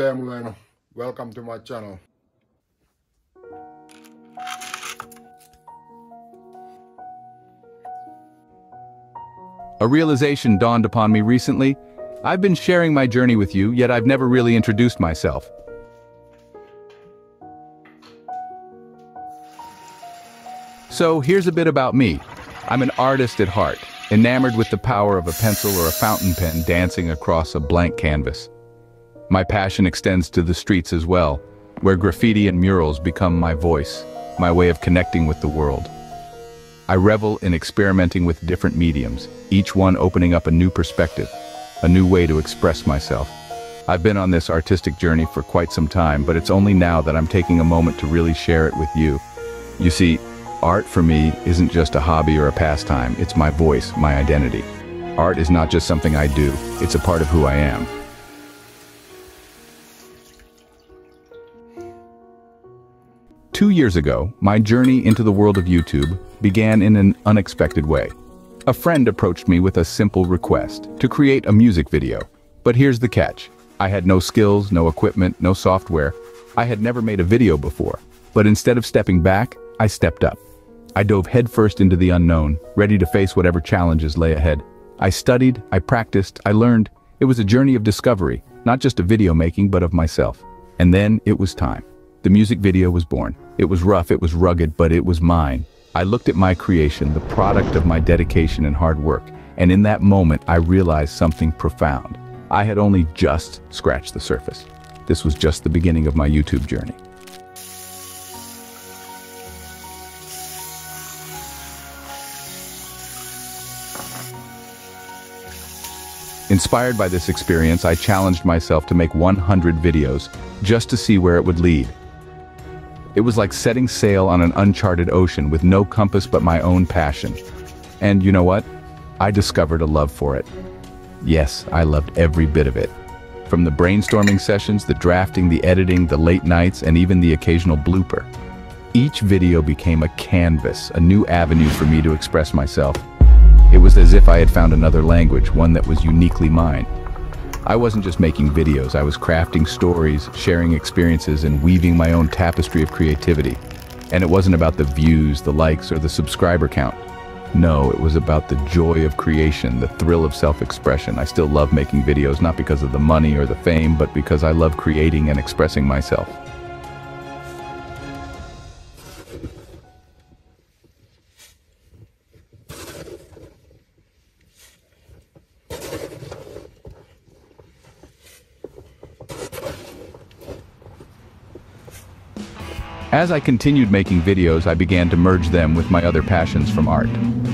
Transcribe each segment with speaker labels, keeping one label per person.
Speaker 1: Teemu Leino. Welcome to my channel.
Speaker 2: A realization dawned upon me recently. I've been sharing my journey with you, yet I've never really introduced myself. So here's a bit about me. I'm an artist at heart, enamored with the power of a pencil or a fountain pen dancing across a blank canvas. My passion extends to the streets as well, where graffiti and murals become my voice, my way of connecting with the world. I revel in experimenting with different mediums, each one opening up a new perspective, a new way to express myself. I've been on this artistic journey for quite some time, but it's only now that I'm taking a moment to really share it with you. You see, art for me isn't just a hobby or a pastime, it's my voice, my identity. Art is not just something I do, it's a part of who I am. Two years ago, my journey into the world of YouTube began in an unexpected way. A friend approached me with a simple request, to create a music video. But here's the catch. I had no skills, no equipment, no software. I had never made a video before. But instead of stepping back, I stepped up. I dove headfirst into the unknown, ready to face whatever challenges lay ahead. I studied, I practiced, I learned. It was a journey of discovery, not just of video making, but of myself. And then it was time. The music video was born. It was rough, it was rugged, but it was mine. I looked at my creation, the product of my dedication and hard work, and in that moment I realized something profound. I had only just scratched the surface. This was just the beginning of my YouTube journey. Inspired by this experience, I challenged myself to make 100 videos, just to see where it would lead. It was like setting sail on an uncharted ocean with no compass but my own passion. And you know what? I discovered a love for it. Yes, I loved every bit of it. From the brainstorming sessions, the drafting, the editing, the late nights, and even the occasional blooper. Each video became a canvas, a new avenue for me to express myself. It was as if I had found another language, one that was uniquely mine. I wasn't just making videos, I was crafting stories, sharing experiences, and weaving my own tapestry of creativity. And it wasn't about the views, the likes, or the subscriber count. No, it was about the joy of creation, the thrill of self-expression. I still love making videos, not because of the money or the fame, but because I love creating and expressing myself. As I continued making videos, I began to merge them with my other passions from art.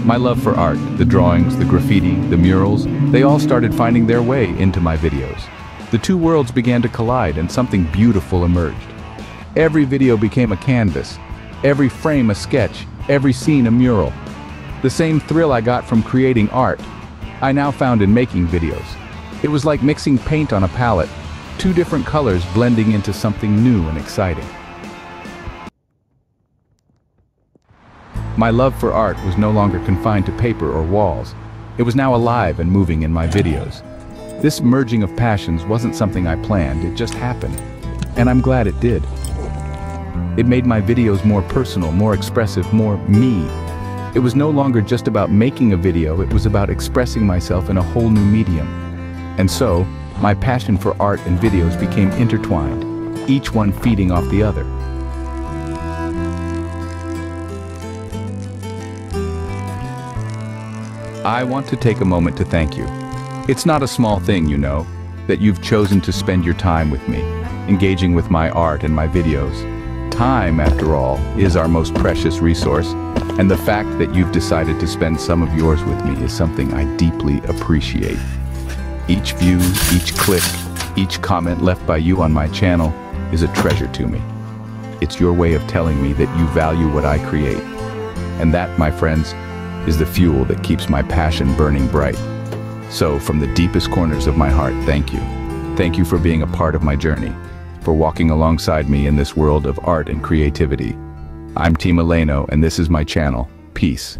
Speaker 2: My love for art, the drawings, the graffiti, the murals, they all started finding their way into my videos. The two worlds began to collide and something beautiful emerged. Every video became a canvas, every frame a sketch, every scene a mural. The same thrill I got from creating art, I now found in making videos. It was like mixing paint on a palette, two different colors blending into something new and exciting. My love for art was no longer confined to paper or walls. It was now alive and moving in my videos. This merging of passions wasn't something I planned, it just happened. And I'm glad it did. It made my videos more personal, more expressive, more me. It was no longer just about making a video, it was about expressing myself in a whole new medium. And so, my passion for art and videos became intertwined, each one feeding off the other. I want to take a moment to thank you. It's not a small thing, you know, that you've chosen to spend your time with me, engaging with my art and my videos. Time, after all, is our most precious resource, and the fact that you've decided to spend some of yours with me is something I deeply appreciate. Each view, each click, each comment left by you on my channel is a treasure to me. It's your way of telling me that you value what I create. And that, my friends, is the fuel that keeps my passion burning bright. So, from the deepest corners of my heart, thank you. Thank you for being a part of my journey, for walking alongside me in this world of art and creativity. I'm Teemu Leino, and this is my channel, Peace.